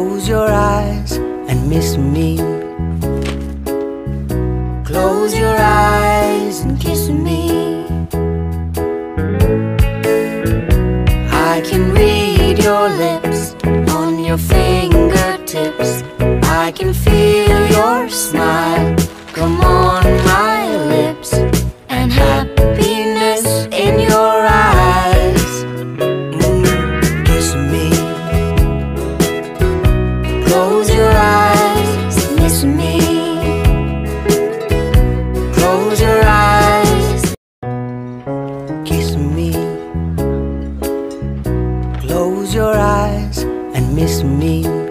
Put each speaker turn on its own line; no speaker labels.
Close your eyes and miss me. Close your eyes and kiss me. I can read your lips on your fingertips. I can feel your smile. Come on, my lips. Close your eyes, miss me. Close your eyes, kiss me. Close your eyes and miss me.